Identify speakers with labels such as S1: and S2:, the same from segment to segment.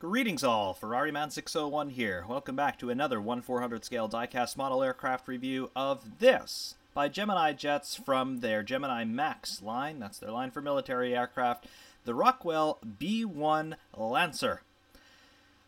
S1: Greetings all, Ferrariman601 here. Welcome back to another 1 400 scale diecast model aircraft review of this by Gemini Jets from their Gemini Macs line. That's their line for military aircraft. The Rockwell B-1 Lancer.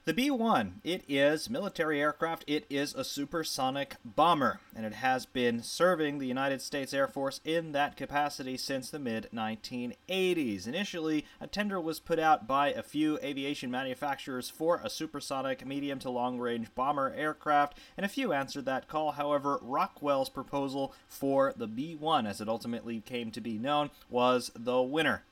S1: The B 1, it is military aircraft. It is a supersonic bomber, and it has been serving the United States Air Force in that capacity since the mid 1980s. Initially, a tender was put out by a few aviation manufacturers for a supersonic medium to long range bomber aircraft, and a few answered that call. However, Rockwell's proposal for the B 1, as it ultimately came to be known, was the winner.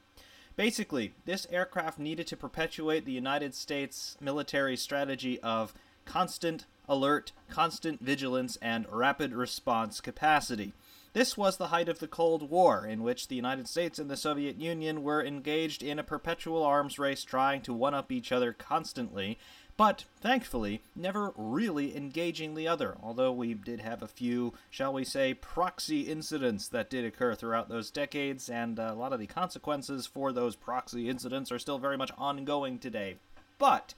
S1: Basically, this aircraft needed to perpetuate the United States military strategy of constant alert, constant vigilance, and rapid response capacity. This was the height of the Cold War, in which the United States and the Soviet Union were engaged in a perpetual arms race trying to one up each other constantly, but thankfully never really engaging the other, although we did have a few, shall we say, proxy incidents that did occur throughout those decades, and a lot of the consequences for those proxy incidents are still very much ongoing today. But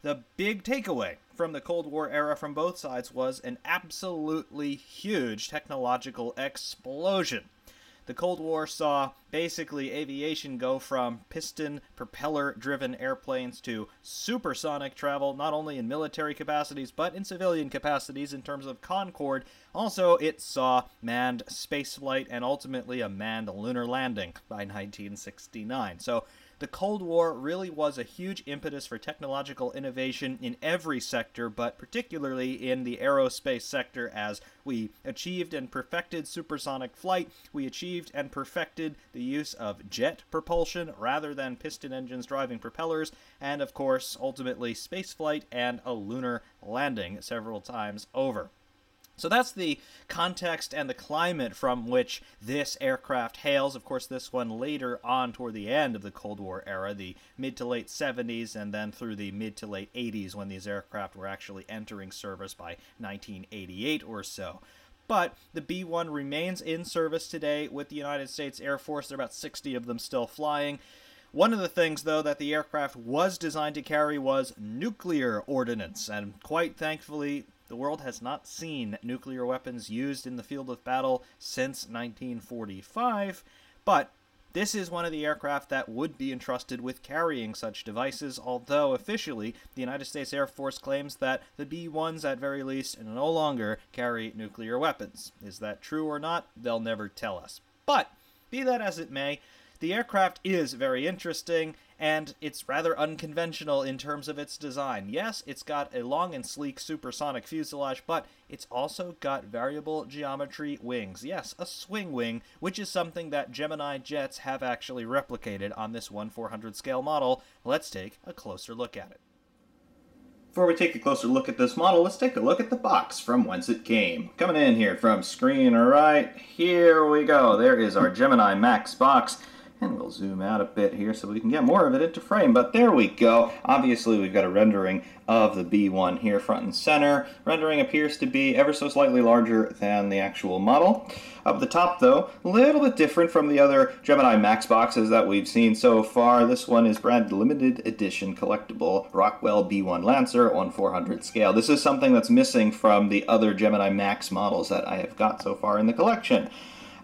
S1: the big takeaway from the Cold War era from both sides was an absolutely huge technological explosion the Cold War saw basically aviation go from piston propeller driven airplanes to supersonic travel, not only in military capacities but in civilian capacities in terms of Concorde. Also, it saw manned spaceflight and ultimately a manned lunar landing by 1969. So, the Cold War really was a huge impetus for technological innovation in every sector, but particularly in the aerospace sector as we achieved and perfected supersonic flight. We achieved and perfected the use of jet propulsion rather than piston engines driving propellers, and of course, ultimately, spaceflight and a lunar landing several times over. So that's the context and the climate from which this aircraft hails. Of course, this one later on toward the end of the Cold War era, the mid to late 70s, and then through the mid to late 80s when these aircraft were actually entering service by 1988 or so. But the B 1 remains in service today with the United States Air Force. There are about 60 of them still flying. One of the things, though, that the aircraft was designed to carry was nuclear ordnance, and quite thankfully, the world has not seen nuclear weapons used in the field of battle since 1945, but this is one of the aircraft that would be entrusted with carrying such devices, although officially the United States Air Force claims that the B 1s, at very least, no longer carry nuclear weapons. Is that true or not? They'll never tell us. But, be that as it may, the aircraft is very interesting, and it's rather unconventional in terms of its design. Yes, it's got a long and sleek supersonic fuselage, but it's also got variable geometry wings. Yes, a swing wing, which is something that Gemini jets have actually replicated on this 1 400 scale model. Let's take a closer look at it. Before we take a closer look at this model, let's take a look at the box from whence it came. Coming in here from screen right, here we go. There is our Gemini Macs box. And we'll zoom out a bit here so we can get more of it into frame. But there we go. Obviously, we've got a rendering of the B1 here front and center. Rendering appears to be ever so slightly larger than the actual model. Up the top, though, a little bit different from the other Gemini Macs boxes that we've seen so far. This one is branded limited edition collectible Rockwell B1 Lancer on 400 scale. This is something that's missing from the other Gemini Macs models that I have got so far in the collection.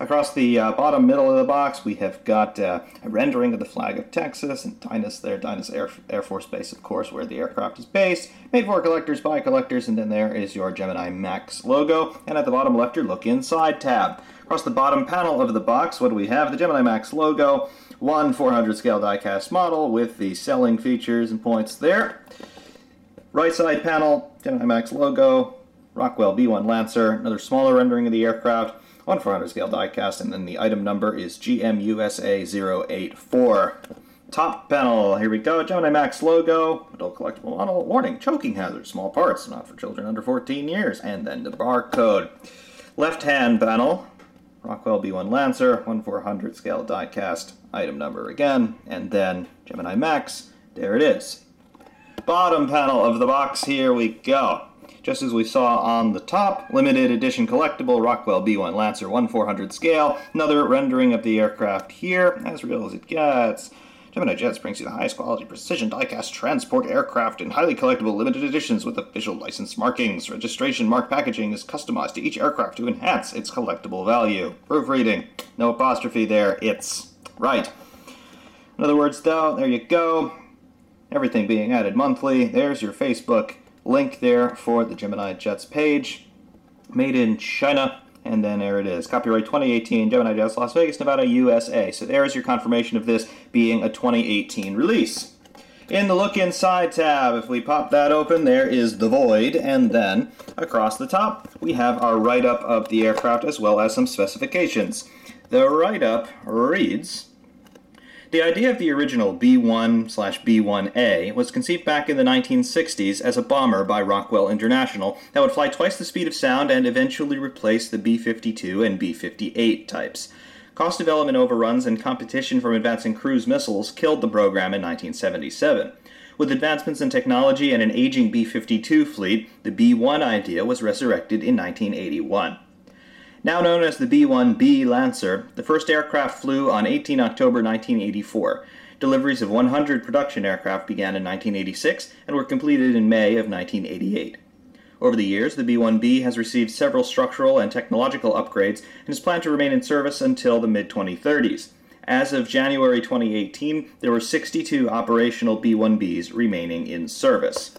S1: Across the uh, bottom middle of the box, we have got uh, a rendering of the flag of Texas and Dyess there, Dyess Air, Air Force Base, of course, where the aircraft is based. Made for collectors by collectors, and then there is your Gemini Macs logo. And at the bottom left, your Look Inside tab. Across the bottom panel of the box, what do we have? The Gemini Macs logo, one 400 scale diecast model with the selling features and points there. Right side panel, Gemini Macs logo, Rockwell B1 Lancer, another smaller rendering of the aircraft on 400 scale diecast, and then the item number is GMUSA084. Top panel, here we go, Gemini Macs logo, adult collectible model, warning, choking hazard, small parts, not for children under 14 years, and then the barcode. Left hand panel, Rockwell B1 Lancer, 1400 scale diecast, item number again, and then Gemini Macs, there it is. Bottom panel of the box, here we go just as we saw on the top, limited edition collectible Rockwell B1 Lancer 1400 scale. Another rendering of the aircraft here, as real as it gets. Gemini Jets brings you the highest quality precision diecast transport aircraft in highly collectible limited editions with official license markings. Registration mark packaging is customized to each aircraft to enhance its collectible value. Proofreading. No apostrophe there. It's right. In other words, though, there you go. Everything being added monthly. There's your Facebook link there for the Gemini Jets page. Made in China. And then there it is. Copyright 2018, Gemini Jets, Las Vegas, Nevada, USA. So there's your confirmation of this being a 2018 release. In the Look Inside tab, if we pop that open, there is the Void, and then across the top, we have our write up of the aircraft as well as some specifications. The write up reads the idea of the original B1 slash B1A was conceived back in the 1960s as a bomber by Rockwell International that would fly twice the speed of sound and eventually replace the B 52 and B 58 types. Cost development overruns and competition from advancing cruise missiles killed the program in 1977. With advancements in technology and an aging B 52 fleet, the B 1 idea was resurrected in 1981. Now known as the B 1B Lancer, the first aircraft flew on 18 October 1984. Deliveries of 100 production aircraft began in 1986 and were completed in May of 1988. Over the years, the B 1B has received several structural and technological upgrades and is planned to remain in service until the mid 2030s. As of January 2018, there were 62 operational B 1Bs remaining in service.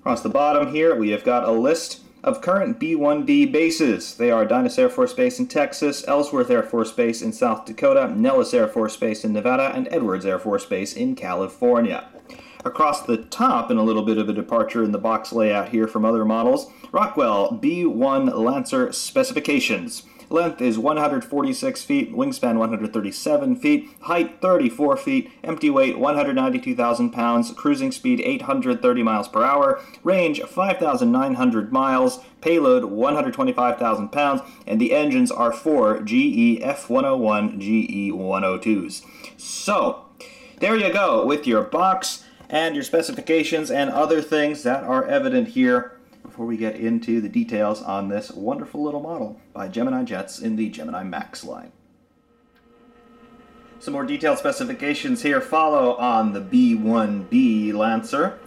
S1: Across the bottom here, we have got a list of current B-1B bases. They are Dyess Air Force Base in Texas, Ellsworth Air Force Base in South Dakota, Nellis Air Force Base in Nevada, and Edwards Air Force Base in California. Across the top, and a little bit of a departure in the box layout here from other models, Rockwell B-1 Lancer specifications. Length is 146 feet, wingspan 137 feet, height 34 feet, empty weight 192,000 pounds, cruising speed 830 miles per hour, range 5,900 miles, payload 125,000 pounds, and the engines are four GE F101 GE 102s. So, there you go with your box and your specifications and other things that are evident here before we get into the details on this wonderful little model by Gemini Jets in the Gemini Macs line. Some more detailed specifications here follow on the B-1B Lancer.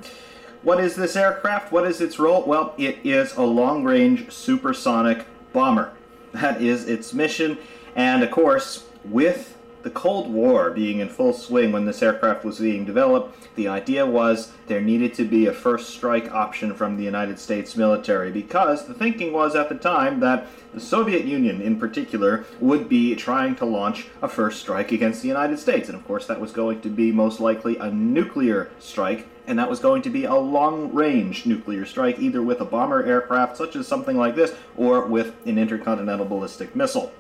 S1: What is this aircraft? What is its role? Well, it is a long-range supersonic bomber. That is its mission, and of course, with the Cold War being in full swing when this aircraft was being developed, the idea was there needed to be a first strike option from the United States military because the thinking was at the time that the Soviet Union in particular would be trying to launch a first strike against the United States. And of course, that was going to be most likely a nuclear strike and that was going to be a long range nuclear strike, either with a bomber aircraft such as something like this, or with an intercontinental ballistic missile.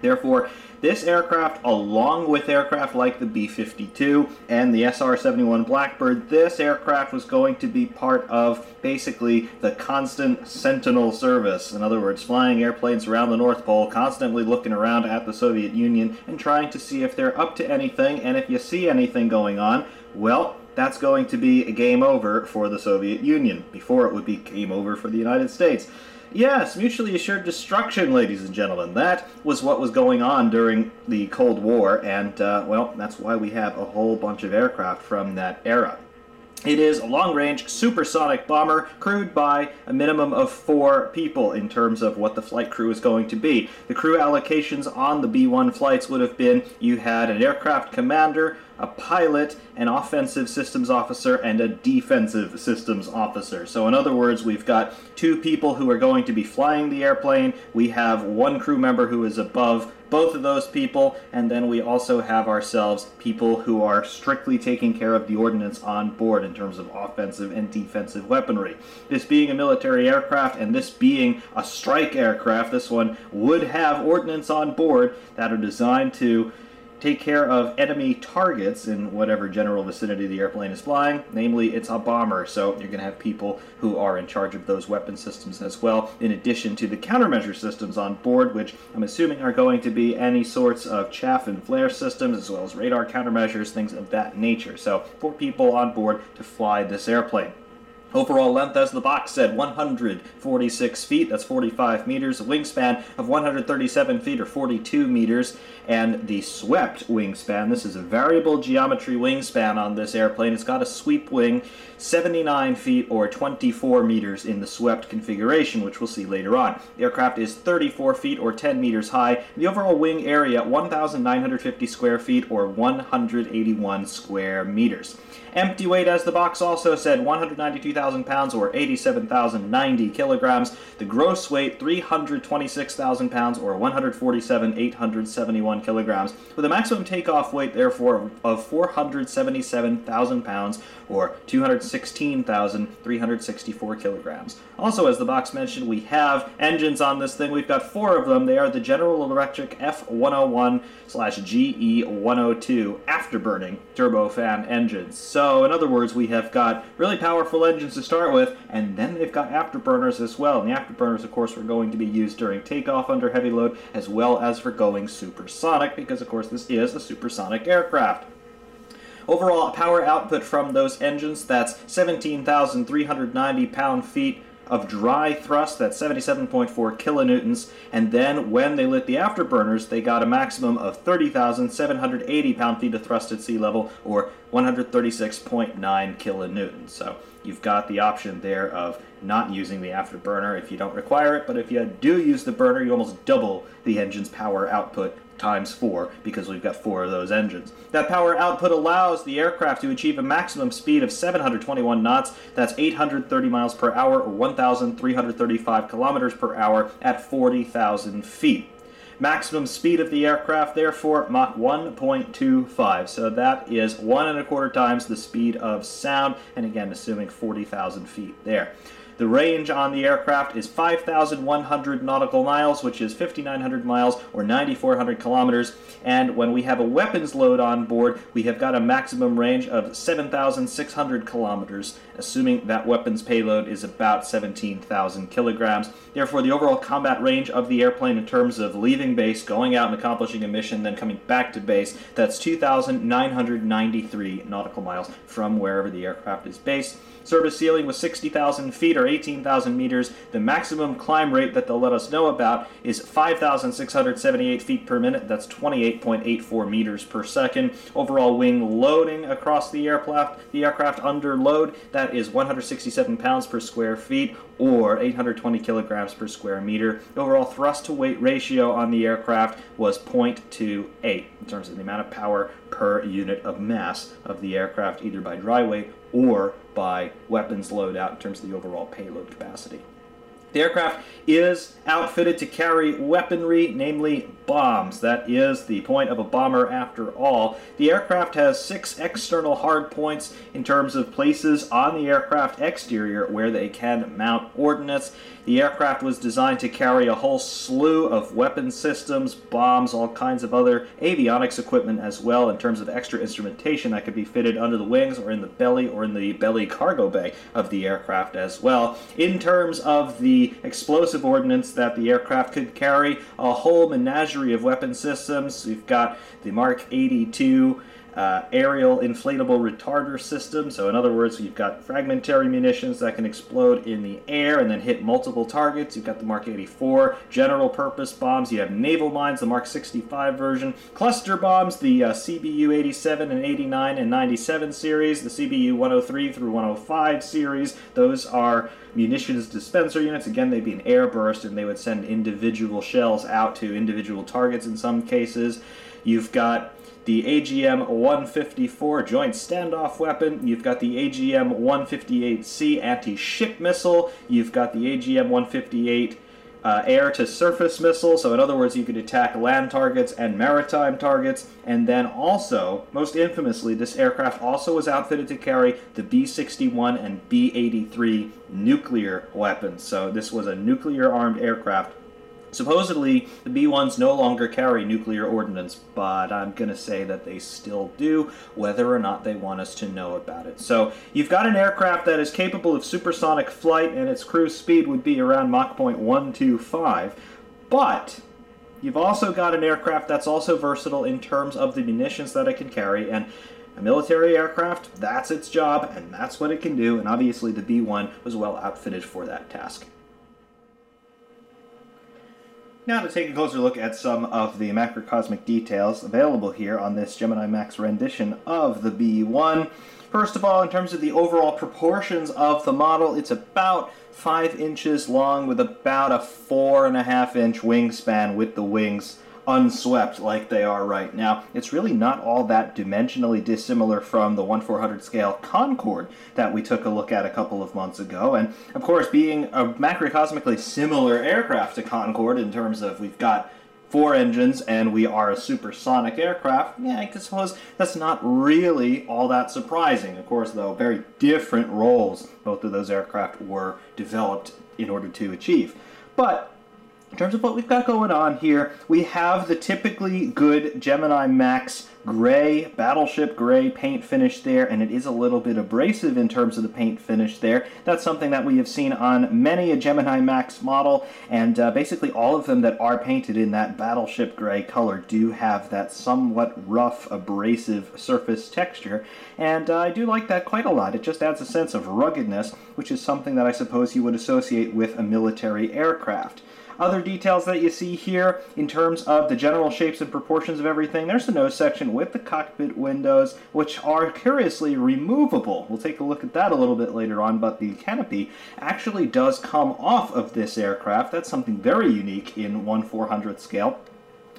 S1: Therefore, this aircraft, along with aircraft like the B 52 and the SR 71 Blackbird, this aircraft was going to be part of basically the constant sentinel service. In other words, flying airplanes around the North Pole, constantly looking around at the Soviet Union and trying to see if they're up to anything, and if you see anything going on, well, that's going to be a game over for the Soviet Union, before it would be game over for the United States. Yes, mutually assured destruction, ladies and gentlemen. That was what was going on during the Cold War, and, uh, well, that's why we have a whole bunch of aircraft from that era. It is a long range supersonic bomber crewed by a minimum of four people in terms of what the flight crew is going to be. The crew allocations on the B 1 flights would have been you had an aircraft commander, a pilot, an offensive systems officer, and a defensive systems officer. So, in other words, we've got two people who are going to be flying the airplane. We have one crew member who is above both of those people, and then we also have ourselves people who are strictly taking care of the ordnance on board in terms of offensive and defensive weaponry. This being a military aircraft and this being a strike aircraft, this one would have ordnance on board that are designed to take care of enemy targets in whatever general vicinity the airplane is flying. Namely, it's a bomber, so you're going to have people who are in charge of those weapon systems as well, in addition to the countermeasure systems on board, which I'm assuming are going to be any sorts of chaff and flare systems, as well as radar countermeasures, things of that nature. So, four people on board to fly this airplane. Overall length, as the box said, 146 feet, that's 45 meters. A wingspan of 137 feet or 42 meters. And the swept wingspan, this is a variable geometry wingspan on this airplane. It's got a sweep wing, 79 feet or 24 meters in the swept configuration, which we'll see later on. The aircraft is 34 feet or 10 meters high. The overall wing area, 1,950 square feet or 181 square meters. Empty weight, as the box also said, 192,000 pounds or 87,090 kilograms. The gross weight, 326,000 pounds or 147,871 kilograms, with a maximum takeoff weight, therefore, of 477,000 pounds or 216,364 kilograms. Also, as the box mentioned, we have engines on this thing. We've got four of them. They are the General Electric F101 slash GE102 afterburning turbofan engines. So, in other words, we have got really powerful engines to start with, and then they've got afterburners as well. And the afterburners, of course, are going to be used during takeoff under heavy load, as well as for going supersonic, because, of course, this is a supersonic aircraft. Overall power output from those engines, that's 17,390 pound-feet of dry thrust, that's 77.4 kilonewtons, and then when they lit the afterburners, they got a maximum of 30,780 pound-feet of thrust at sea level, or 136.9 kilonewtons. So you've got the option there of not using the afterburner if you don't require it, but if you do use the burner, you almost double the engine's power output times 4 because we've got four of those engines. That power output allows the aircraft to achieve a maximum speed of 721 knots, that's 830 miles per hour or 1,335 kilometers per hour at 40,000 feet. Maximum speed of the aircraft, therefore, Mach 1.25. So that is one and a quarter times the speed of sound, and again, assuming 40,000 feet there. The range on the aircraft is 5,100 nautical miles, which is 5,900 miles or 9,400 kilometers. And when we have a weapons load on board, we have got a maximum range of 7,600 kilometers, assuming that weapons payload is about 17,000 kilograms. Therefore, the overall combat range of the airplane in terms of leaving base, going out and accomplishing a mission, then coming back to base, that's 2,993 nautical miles from wherever the aircraft is based. Service ceiling was 60,000 feet or 18,000 meters. The maximum climb rate that they'll let us know about is 5,678 feet per minute. That's 28.84 meters per second. Overall wing loading across the aircraft, the aircraft under load, that is 167 pounds per square feet or 820 kilograms per square meter. The overall thrust to weight ratio on the aircraft was 0.28 in terms of the amount of power per unit of mass of the aircraft, either by dry weight or by weapons loadout in terms of the overall payload capacity. The aircraft is outfitted to carry weaponry, namely bombs. That is the point of a bomber after all. The aircraft has six external hardpoints in terms of places on the aircraft exterior where they can mount ordnance. The aircraft was designed to carry a whole slew of weapon systems, bombs, all kinds of other avionics equipment as well in terms of extra instrumentation that could be fitted under the wings or in the belly or in the belly cargo bay of the aircraft as well. In terms of the explosive ordnance that the aircraft could carry, a whole menagerie of weapon systems. We've got the Mark 82 uh, aerial inflatable retarder system. So, in other words, you've got fragmentary munitions that can explode in the air and then hit multiple targets. You've got the Mark 84 general purpose bombs. You have naval mines, the Mark 65 version, cluster bombs, the uh, CBU 87 and 89 and 97 series, the CBU 103 through 105 series. Those are munitions dispenser units. Again, they'd be an air burst and they would send individual shells out to individual targets in some cases. You've got the AGM 154 Joint Standoff Weapon. You've got the AGM 158C anti ship missile. You've got the AGM 158 uh, air to surface missile. So, in other words, you could attack land targets and maritime targets. And then also, most infamously, this aircraft also was outfitted to carry the B 61 and B 83 nuclear weapons. So, this was a nuclear armed aircraft Supposedly, the B 1s no longer carry nuclear ordnance, but I'm going to say that they still do, whether or not they want us to know about it. So, you've got an aircraft that is capable of supersonic flight, and its cruise speed would be around Mach 125, but you've also got an aircraft that's also versatile in terms of the munitions that it can carry, and A military aircraft, that's its job, and that's what it can do, and obviously the B 1 was well outfitted for that task. Now to take a closer look at some of the macrocosmic details available here on this Gemini Macs rendition of the B1. First of all, in terms of the overall proportions of the model, it's about 5 inches long with about a 4.5 inch wingspan with the wings unswept like they are right now. It's really not all that dimensionally dissimilar from the 1 400 scale Concorde that we took a look at a couple of months ago. And of course, being a macrocosmically similar aircraft to Concorde in terms of we've got four engines and we are a supersonic aircraft, yeah, I suppose that's not really all that surprising. Of course, though, very different roles both of those aircraft were developed in order to achieve. But in terms of what we've got going on here, we have the typically good Gemini Macs gray, battleship gray paint finish there, and it is a little bit abrasive in terms of the paint finish there. That's something that we have seen on many a Gemini Macs model, and uh, basically all of them that are painted in that battleship gray color do have that somewhat rough, abrasive surface texture, and uh, I do like that quite a lot. It just adds a sense of ruggedness, which is something that I suppose you would associate with a military aircraft. Other details that you see here in terms of the general shapes and proportions of everything, there's the nose section with the cockpit windows, which are curiously removable. We'll take a look at that a little bit later on, but the canopy actually does come off of this aircraft. That's something very unique in 1 400 scale.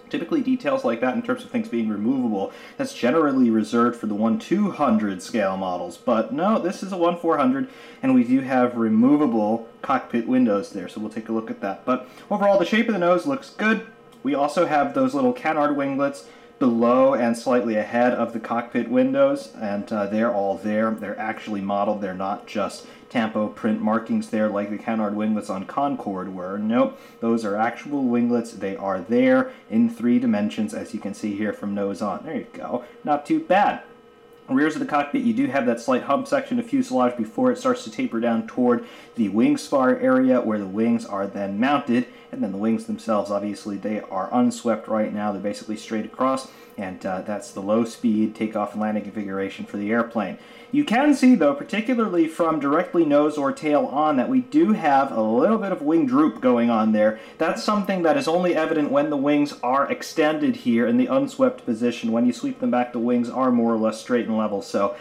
S1: Typically, details like that in terms of things being removable, that's generally reserved for the 1 200 scale models. But no, this is a 1 400, and we do have removable cockpit windows there, so we'll take a look at that. But overall, the shape of the nose looks good. We also have those little canard winglets below and slightly ahead of the cockpit windows, and uh, they're all there. They're actually modeled, they're not just tampo print markings there like the canard winglets on Concorde were. Nope, those are actual winglets. They are there in three dimensions, as you can see here from nose on. There you go. Not too bad. Rears of the cockpit, you do have that slight hump section of fuselage before it starts to taper down toward the wing spar area where the wings are then mounted. And then the wings themselves, obviously, they are unswept right now. They're basically straight across, and uh, that's the low speed takeoff and landing configuration for the airplane. You can see, though, particularly from directly nose or tail on, that we do have a little bit of wing droop going on there. That's something that is only evident when the wings are extended here in the unswept position. When you sweep them back, the wings are more or less straight and level. So,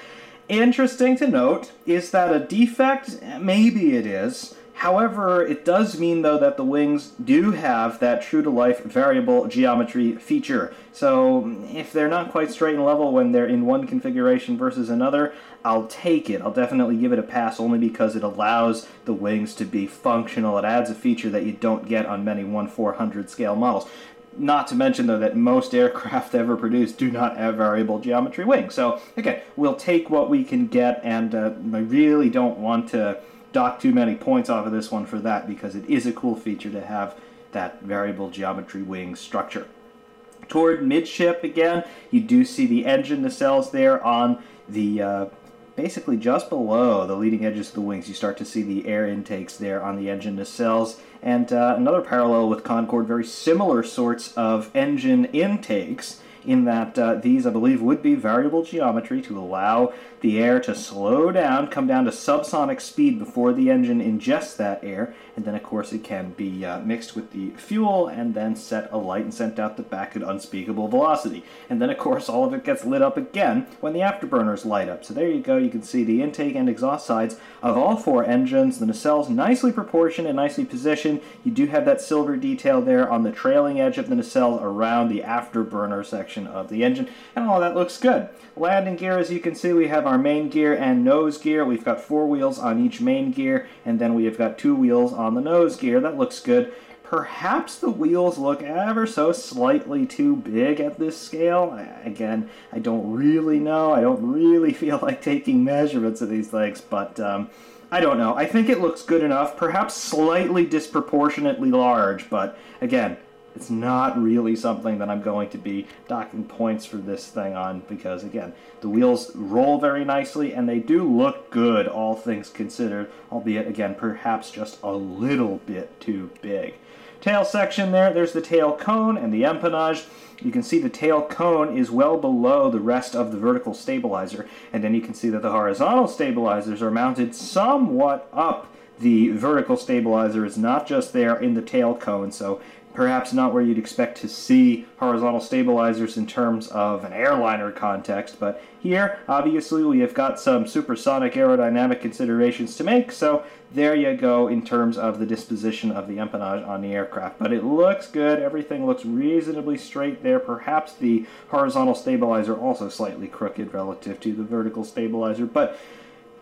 S1: interesting to note. Is that a defect? Maybe it is. However, it does mean, though, that the wings do have that true to life variable geometry feature. So, if they're not quite straight and level when they're in one configuration versus another, I'll take it. I'll definitely give it a pass only because it allows the wings to be functional. It adds a feature that you don't get on many 1 400 scale models. Not to mention, though, that most aircraft ever produced do not have variable geometry wings. So, again, we'll take what we can get, and uh, I really don't want to dock too many points off of this one for that because it is a cool feature to have that variable geometry wing structure. Toward midship again, you do see the engine nacelles there on the uh, basically just below the leading edges of the wings. You start to see the air intakes there on the engine nacelles. And uh, another parallel with Concorde, very similar sorts of engine intakes in that uh, these, I believe, would be variable geometry to allow the air to slow down, come down to subsonic speed before the engine ingests that air, and then, of course, it can be uh, mixed with the fuel and then set alight and sent out the back at unspeakable velocity. And then, of course, all of it gets lit up again when the afterburners light up. So there you go, you can see the intake and exhaust sides of all four engines. The nacelles nicely proportioned and nicely positioned. You do have that silver detail there on the trailing edge of the nacelle around the afterburner of the engine, and all that looks good. Landing gear, as you can see, we have our main gear and nose gear. We've got four wheels on each main gear, and then we have got two wheels on the nose gear. That looks good. Perhaps the wheels look ever so slightly too big at this scale. Again, I don't really know. I don't really feel like taking measurements of these things, but um, I don't know. I think it looks good enough. Perhaps slightly disproportionately large, but again, it's not really something that I'm going to be docking points for this thing on because, again, the wheels roll very nicely and they do look good, all things considered, albeit, again, perhaps just a little bit too big. tail section there, there's the tail cone and the empennage. You can see the tail cone is well below the rest of the vertical stabilizer, and then you can see that the horizontal stabilizers are mounted somewhat up the vertical stabilizer is not just there in the tail cone, so perhaps not where you'd expect to see horizontal stabilizers in terms of an airliner context, but here, obviously, we have got some supersonic aerodynamic considerations to make, so there you go in terms of the disposition of the empennage on the aircraft. But it looks good, everything looks reasonably straight there, perhaps the horizontal stabilizer also slightly crooked relative to the vertical stabilizer, but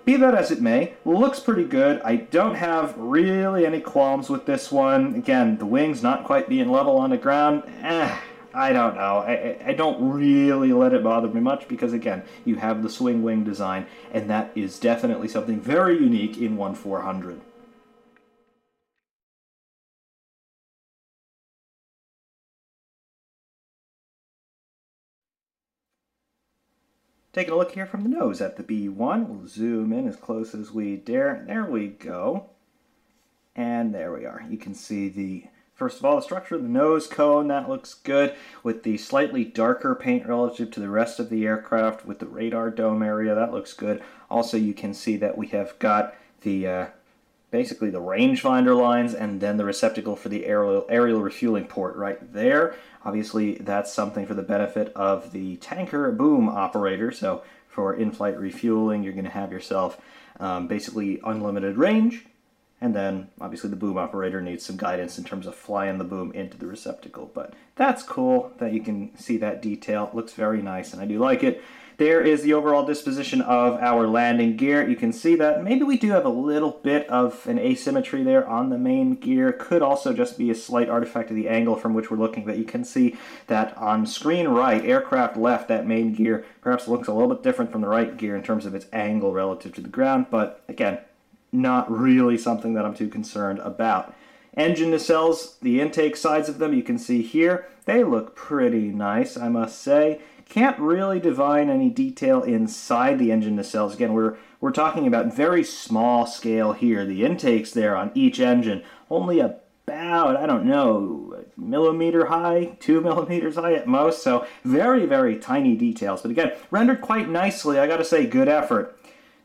S1: be that as it may, looks pretty good. I don't have really any qualms with this one. Again, the wings not quite being level on the ground, eh, I don't know. I, I don't really let it bother me much because, again, you have the swing wing design, and that is definitely something very unique in 1400. Taking a look here from the nose at the B1. We'll zoom in as close as we dare. There we go. And there we are. You can see the, first of all, the structure of the nose cone. That looks good with the slightly darker paint relative to the rest of the aircraft with the radar dome area. That looks good. Also, you can see that we have got the uh, basically the rangefinder lines and then the receptacle for the aerial, aerial refueling port right there. Obviously, that's something for the benefit of the tanker boom operator. So for in-flight refueling, you're going to have yourself um, basically unlimited range. And then, obviously, the boom operator needs some guidance in terms of flying the boom into the receptacle. But that's cool that you can see that detail. It looks very nice, and I do like it. There is the overall disposition of our landing gear. You can see that maybe we do have a little bit of an asymmetry there on the main gear. Could also just be a slight artifact of the angle from which we're looking, but you can see that on screen right, aircraft left, that main gear perhaps looks a little bit different from the right gear in terms of its angle relative to the ground, but again, not really something that I'm too concerned about. Engine nacelles, the intake sides of them, you can see here, they look pretty nice, I must say. Can't really divine any detail inside the engine nacelles. Again, we're, we're talking about very small scale here. The intakes there on each engine, only about, I don't know, millimeter high, two millimeters high at most. So very, very tiny details. But again, rendered quite nicely. I got to say, good effort.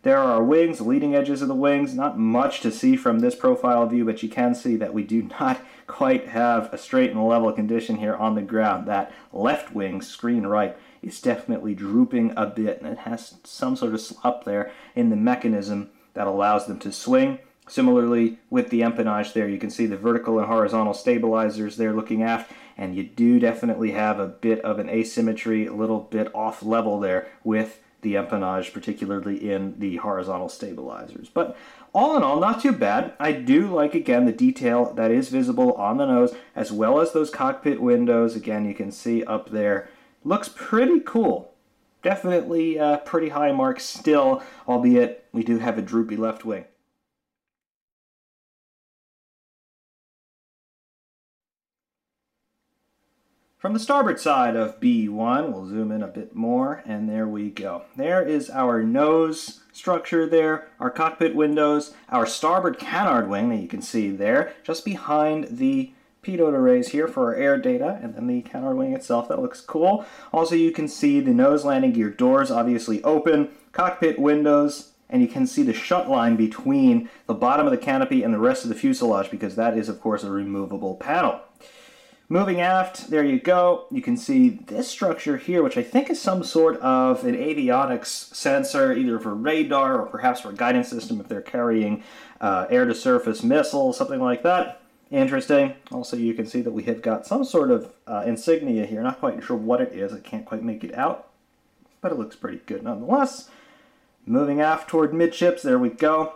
S1: There are wings, leading edges of the wings. Not much to see from this profile view, but you can see that we do not quite have a straight and level condition here on the ground. That left wing, screen right, is definitely drooping a bit and it has some sort of slop there in the mechanism that allows them to swing. Similarly, with the empennage there, you can see the vertical and horizontal stabilizers there looking aft, and you do definitely have a bit of an asymmetry, a little bit off level there with the empennage, particularly in the horizontal stabilizers. But all in all, not too bad. I do like, again, the detail that is visible on the nose, as well as those cockpit windows. Again, you can see up there looks pretty cool. Definitely uh, pretty high marks still, albeit we do have a droopy left wing. From the starboard side of B1, we'll zoom in a bit more, and there we go. There is our nose structure there, our cockpit windows, our starboard canard wing that you can see there, just behind the pitot arrays here for our air data, and then the canard wing itself, that looks cool. Also, you can see the nose landing gear doors obviously open, cockpit windows, and you can see the shut line between the bottom of the canopy and the rest of the fuselage because that is, of course, a removable panel. Moving aft, there you go. You can see this structure here, which I think is some sort of an avionics sensor, either for radar or perhaps for a guidance system if they're carrying uh, air-to-surface missiles, something like that. Interesting. Also, you can see that we have got some sort of uh, insignia here. Not quite sure what it is. I can't quite make it out, but it looks pretty good nonetheless. Moving aft toward midships, there we go.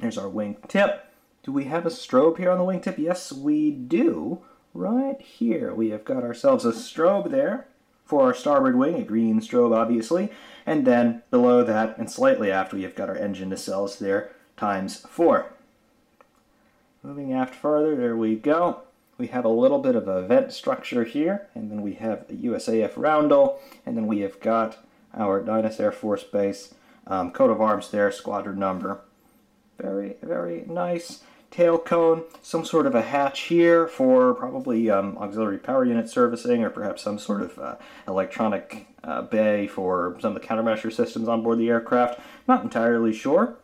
S1: There's our wing tip. Do we have a strobe here on the wing tip? Yes, we do. Right here, we have got ourselves a strobe there for our starboard wing, a green strobe, obviously. And then below that, and slightly after, we have got our engine nacelles there, times four. Moving aft further, there we go. We have a little bit of a vent structure here, and then we have a USAF roundel, and then we have got our Dyess Air Force Base um, coat of arms there, squadron number. Very, very nice. tail cone, some sort of a hatch here for probably um, auxiliary power unit servicing or perhaps some sort of uh, electronic uh, bay for some of the countermeasure systems on board the aircraft. Not entirely sure,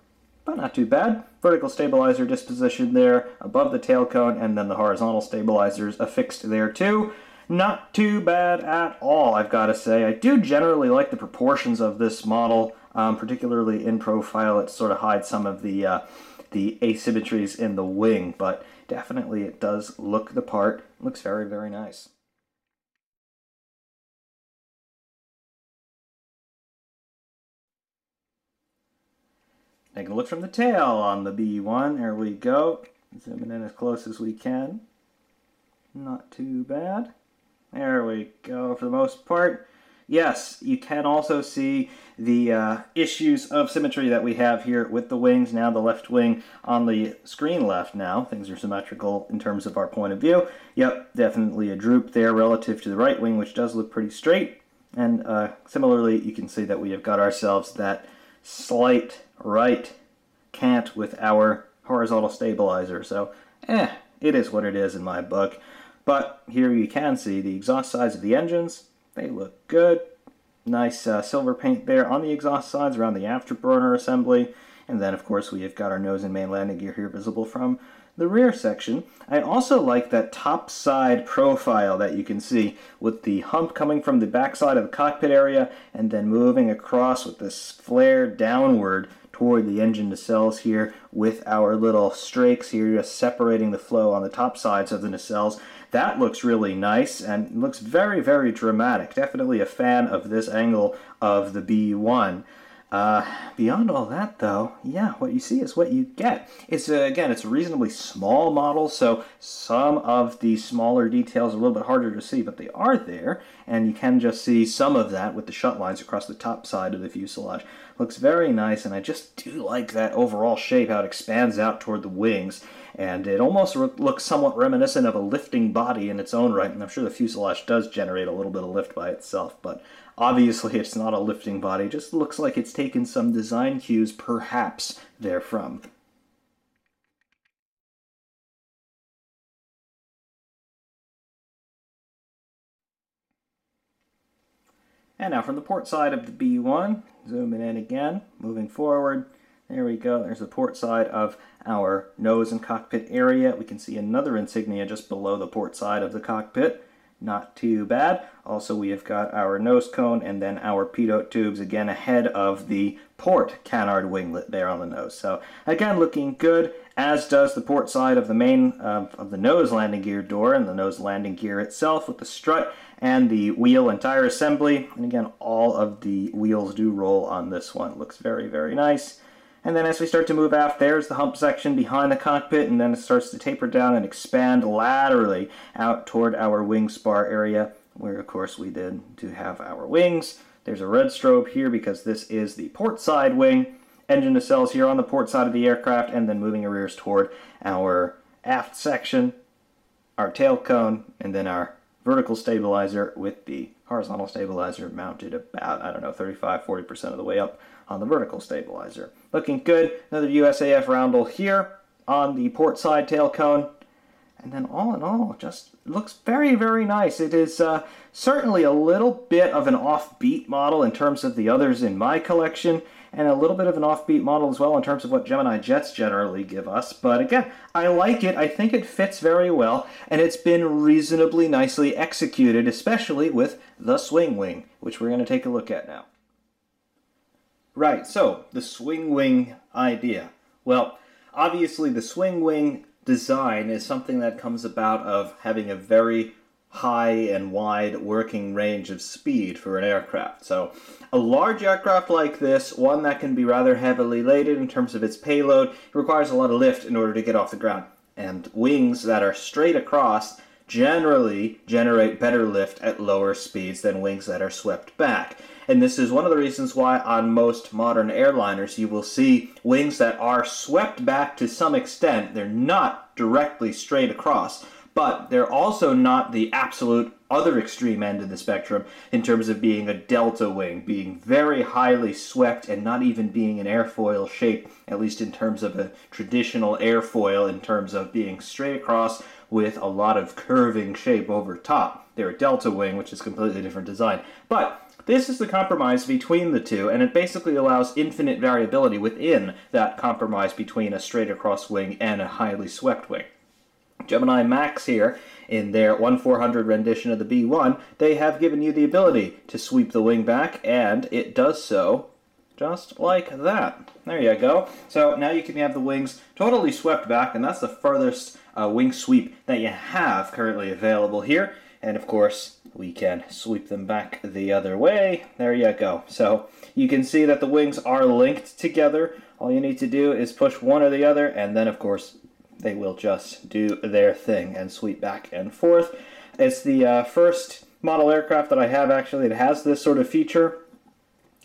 S1: but not too bad. Vertical stabilizer disposition there above the tail cone, and then the horizontal stabilizers affixed there too. Not too bad at all, I've got to say. I do generally like the proportions of this model, um, particularly in profile. It sort of hides some of the uh, the asymmetries in the wing, but definitely it does look the part. Looks very, very nice. Taking a look from the tail on the B1. There we go. Zooming in as close as we can. Not too bad. There we go for the most part. Yes, you can also see the uh, issues of symmetry that we have here with the wings. Now the left wing on the screen left now. Things are symmetrical in terms of our point of view. Yep, definitely a droop there relative to the right wing, which does look pretty straight. And uh, similarly, you can see that we have got ourselves that slight right cant with our horizontal stabilizer. So, eh, it is what it is in my book. But here you can see the exhaust sides of the engines. They look good. Nice uh, silver paint there on the exhaust sides around the afterburner assembly. And then, of course, we have got our nose and main landing gear here visible from the rear section. I also like that top side profile that you can see with the hump coming from the backside of the cockpit area and then moving across with this flare downward toward the engine nacelles here with our little strakes here just separating the flow on the top sides of the nacelles. That looks really nice and looks very, very dramatic. Definitely a fan of this angle of the B1. Uh, beyond all that, though, yeah, what you see is what you get. It's uh, again, it's a reasonably small model, so some of the smaller details are a little bit harder to see, but they are there, and you can just see some of that with the shut lines across the top side of the fuselage. Looks very nice, and I just do like that overall shape, how it expands out toward the wings, and it almost re- looks somewhat reminiscent of a lifting body in its own right, and I'm sure the fuselage does generate a little bit of lift by itself, but Obviously, it's not a lifting body, just looks like it's taken some design cues, perhaps, therefrom. And now from the port side of the B1, zooming in again, moving forward. There we go, there's the port side of our nose and cockpit area. We can see another insignia just below the port side of the cockpit not too bad. Also, we have got our nose cone and then our pitot tubes again ahead of the port canard winglet there on the nose. So again, looking good, as does the port side of the main uh, of the nose landing gear door and the nose landing gear itself with the strut and the wheel and tire assembly. And again, all of the wheels do roll on this one. looks very, very nice. And then as we start to move aft, there's the hump section behind the cockpit, and then it starts to taper down and expand laterally out toward our wing spar area, where of course we did to have our wings. There's a red strobe here because this is the port side wing. Engine nacelles here on the port side of the aircraft, and then moving our ears toward our aft section, our tail cone, and then our vertical stabilizer with the horizontal stabilizer mounted about, I don't know, 35 40% of the way up on the vertical stabilizer. Looking good. Another USAF roundel here on the port side tail cone. And then all in all, just looks very, very nice. It is uh, certainly a little bit of an offbeat model in terms of the others in my collection, and a little bit of an offbeat model as well in terms of what Gemini jets generally give us. But again, I like it. I think it fits very well, and it's been reasonably nicely executed, especially with the swing wing, which we're going to take a look at now. Right, so the swing wing idea. Well, obviously, the swing wing design is something that comes about of having a very high and wide working range of speed for an aircraft. So, a large aircraft like this, one that can be rather heavily laden in terms of its payload, requires a lot of lift in order to get off the ground. And wings that are straight across generally generate better lift at lower speeds than wings that are swept back. And this is one of the reasons why on most modern airliners you will see wings that are swept back to some extent. They're not directly straight across, but they're also not the absolute other extreme end of the spectrum in terms of being a delta wing, being very highly swept and not even being an airfoil shape, at least in terms of a traditional airfoil, in terms of being straight across with a lot of curving shape over top. They're a delta wing, which is completely different design. But this is the compromise between the two, and it basically allows infinite variability within that compromise between a straight across wing and a highly swept wing. Gemini Macs here, in their 1400 rendition of the B1, they have given you the ability to sweep the wing back, and it does so just like that. There you go. So now you can have the wings totally swept back, and that's the furthest uh, wing sweep that you have currently available here. And of course, we can sweep them back the other way. There you go. So you can see that the wings are linked together. All you need to do is push one or the other, and then of course they will just do their thing and sweep back and forth. It's the uh, first model aircraft that I have actually that has this sort of feature.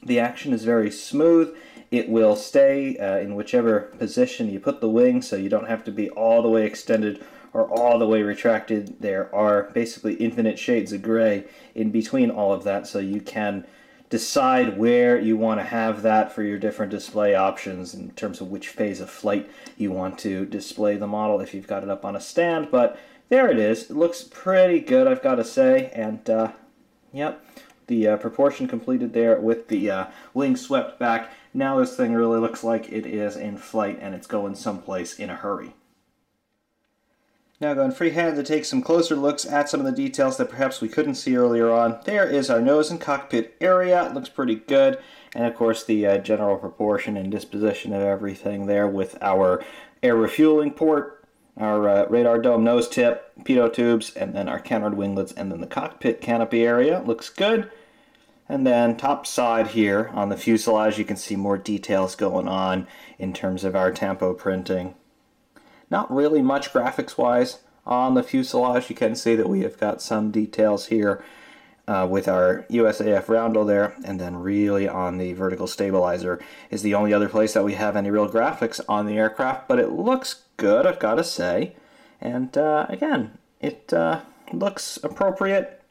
S1: The action is very smooth. It will stay uh, in whichever position you put the wing, so you don't have to be all the way extended or all the way retracted. There are basically infinite shades of gray in between all of that, so you can decide where you want to have that for your different display options in terms of which phase of flight you want to display the model if you've got it up on a stand. But there it is. It looks pretty good, I've got to say. And, uh, yep, the uh, proportion completed there with the uh, wings swept back. Now this thing really looks like it is in flight and it's going someplace in a hurry. Now going freehand to take some closer looks at some of the details that perhaps we couldn't see earlier on. There is our nose and cockpit area. It looks pretty good. And of course the uh, general proportion and disposition of everything there with our air refueling port, our uh, radar dome nose tip, pitot tubes, and then our canard winglets, and then the cockpit canopy area. Looks good. And then top side here on the fuselage, you can see more details going on in terms of our tampo printing. Not really much graphics wise on the fuselage. You can see that we have got some details here uh, with our USAF roundel there, and then really on the vertical stabilizer is the only other place that we have any real graphics on the aircraft, but it looks good, I've got to say. And uh, again, it uh, looks appropriate.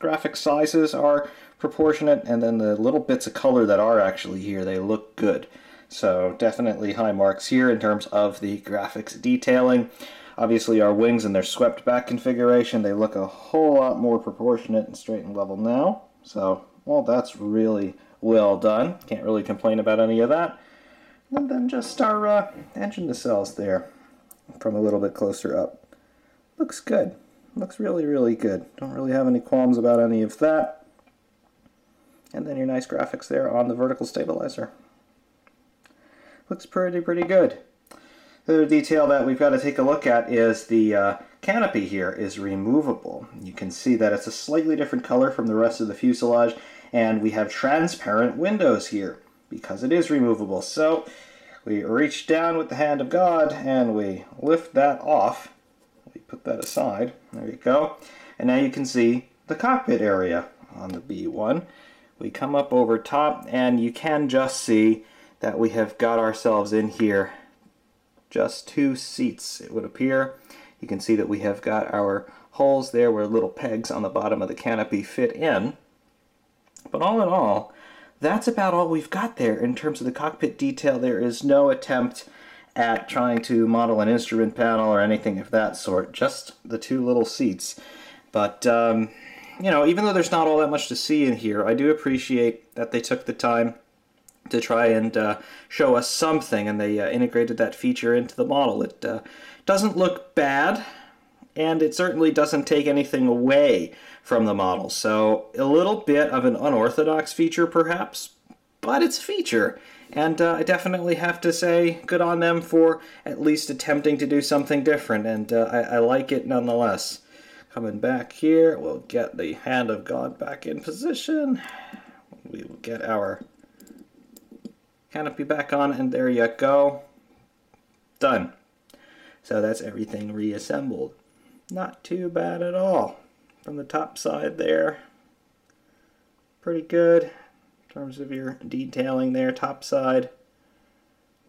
S1: Graphic sizes are proportionate, and then the little bits of color that are actually here, they look good. So definitely high marks here in terms of the graphics detailing. Obviously our wings and their swept back configuration, they look a whole lot more proportionate and straight and level now. So, well, that's really well done. Can't really complain about any of that. And then just our uh, engine nacelles there from a little bit closer up. Looks good. Looks really, really good. Don't really have any qualms about any of that. And then your nice graphics there on the vertical stabilizer looks pretty, pretty good. The other detail that we've got to take a look at is the uh, canopy here is removable. You can see that it's a slightly different color from the rest of the fuselage, and we have transparent windows here because it is removable. So we reach down with the hand of God and we lift that off. We put that aside. There you go. And now you can see the cockpit area on the B1. We come up over top and you can just see that we have got ourselves in here. Just two seats it would appear. You can see that we have got our holes there where little pegs on the bottom of the canopy fit in. But all in all that's about all we've got there. In terms of the cockpit detail there is no attempt at trying to model an instrument panel or anything of that sort just the two little seats. But um, you know even though there's not all that much to see in here I do appreciate that they took the time to try and uh, show us something, and they uh, integrated that feature into the model. It uh, doesn't look bad, and it certainly doesn't take anything away from the model. So a little bit of an unorthodox feature, perhaps, but it's a feature. And uh, I definitely have to say, good on them for at least attempting to do something different, and uh, I, I like it nonetheless. Coming back here, we'll get the Hand of God back in position. We will get our canopy back on, and there you go. Done. So that's everything reassembled. Not too bad at all. From the top side there, pretty good in terms of your detailing there, top side.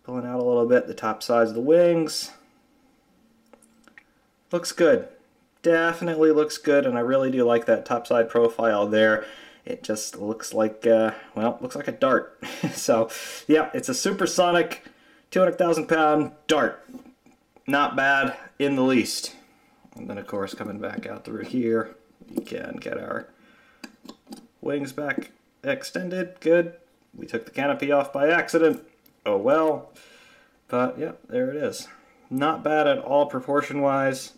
S1: Pulling out a little bit, the top sides of the wings. Looks good. definitely looks good, and I really do like that top side profile there. It just looks like, uh, well, looks like a dart. so, yeah, it's a supersonic 200,000 pound dart. Not bad in the least. And then, of course, coming back out through here, we can get our wings back extended. Good. We took the canopy off by accident. Oh well. But, yeah, there it is. Not bad at all proportion-wise.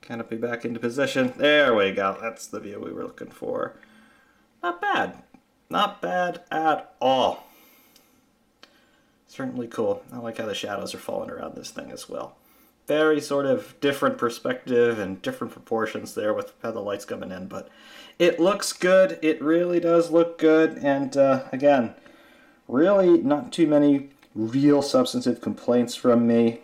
S1: Canopy back into position. There we go. That's the view we were looking for. Not bad. Not bad at all. Certainly cool. I like how the shadows are falling around this thing as well. Very sort of different perspective and different proportions there with how the light's coming in, but it looks good. It really does look good. And uh, again, really not too many real substantive complaints from me.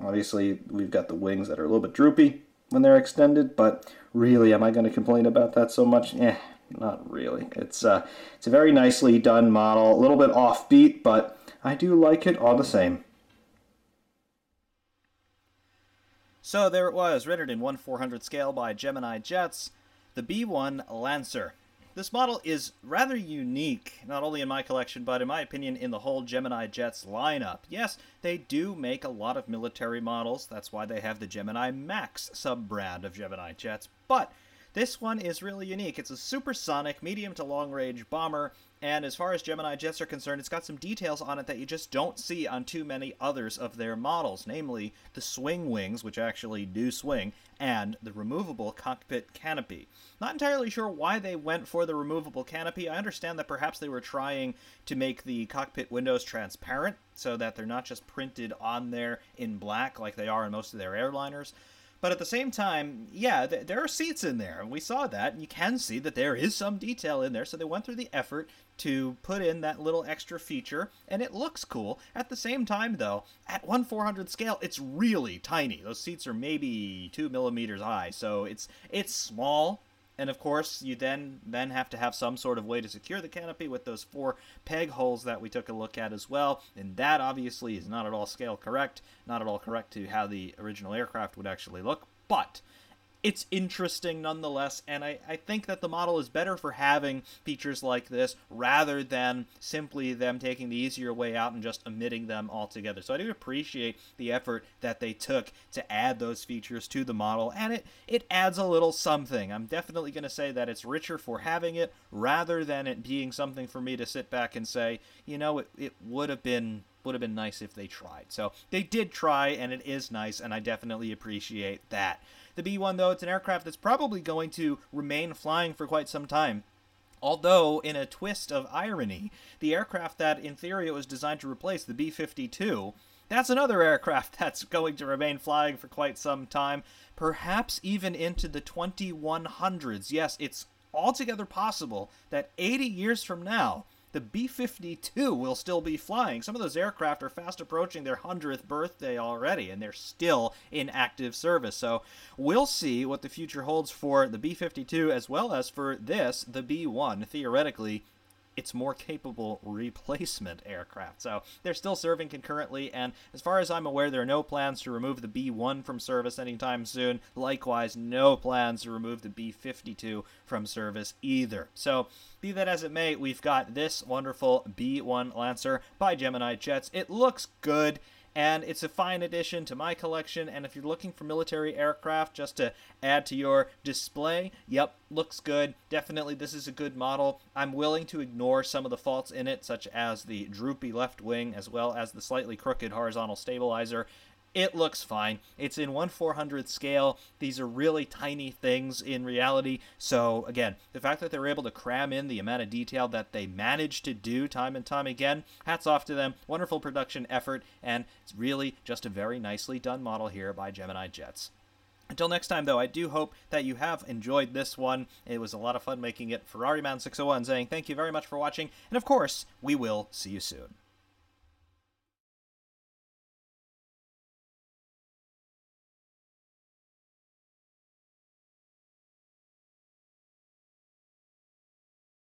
S1: Obviously, we've got the wings that are a little bit droopy when they're extended, but really, am I going to complain about that so much? Eh, not really. It's uh, it's a very nicely done model, a little bit offbeat, but I do like it all the same. So there it was, rendered in 1 400 scale by Gemini Jets, the B1 Lancer. This model is rather unique, not only in my collection, but in my opinion, in the whole Gemini Jets lineup. Yes, they do make a lot of military models, that's why they have the Gemini Macs sub-brand of Gemini Jets, but this one is really unique. It's a supersonic, medium to long range bomber, and as far as Gemini jets are concerned, it's got some details on it that you just don't see on too many others of their models, namely the swing wings, which actually do swing, and the removable cockpit canopy. Not entirely sure why they went for the removable canopy. I understand that perhaps they were trying to make the cockpit windows transparent so that they're not just printed on there in black like they are in most of their airliners. But at the same time, yeah, th- there are seats in there, we saw that, and you can see that there is some detail in there. So they went through the effort to put in that little extra feature, and it looks cool. At the same time, though, at 1 400 scale, it's really tiny. Those seats are maybe two millimeters high, so it's it's small and of course, you then then have to have some sort of way to secure the canopy with those four peg holes that we took a look at as well. And that obviously is not at all scale correct, not at all correct to how the original aircraft would actually look. But it's interesting nonetheless, and I, I think that the model is better for having features like this rather than simply them taking the easier way out and just omitting them altogether. So I do appreciate the effort that they took to add those features to the model, and it, it adds a little something. I'm definitely going to say that it's richer for having it rather than it being something for me to sit back and say, you know, it, it would have been would have been nice if they tried. So they did try, and it is nice, and I definitely appreciate that. The B 1, though, it's an aircraft that's probably going to remain flying for quite some time. Although, in a twist of irony, the aircraft that in theory it was designed to replace, the B 52, that's another aircraft that's going to remain flying for quite some time, perhaps even into the 2100s. Yes, it's altogether possible that 80 years from now, the B 52 will still be flying. Some of those aircraft are fast approaching their 100th birthday already, and they're still in active service. So we'll see what the future holds for the B 52 as well as for this, the B 1. Theoretically, its more capable replacement aircraft. So they're still serving concurrently, and as far as I'm aware, there are no plans to remove the B 1 from service anytime soon. Likewise, no plans to remove the B 52 from service either. So, be that as it may, we've got this wonderful B 1 Lancer by Gemini Jets. It looks good and it's a fine addition to my collection. And if you're looking for military aircraft just to add to your display, yep, looks good. Definitely, this is a good model. I'm willing to ignore some of the faults in it, such as the droopy left wing, as well as the slightly crooked horizontal stabilizer. It looks fine. It's in 1 400 scale. These are really tiny things in reality. So, again, the fact that they're able to cram in the amount of detail that they managed to do time and time again, hats off to them. Wonderful production effort, and it's really just a very nicely done model here by Gemini Jets. Until next time, though, I do hope that you have enjoyed this one. It was a lot of fun making it. Ferrari Man 601 saying thank you very much for watching, and of course, we will see you soon.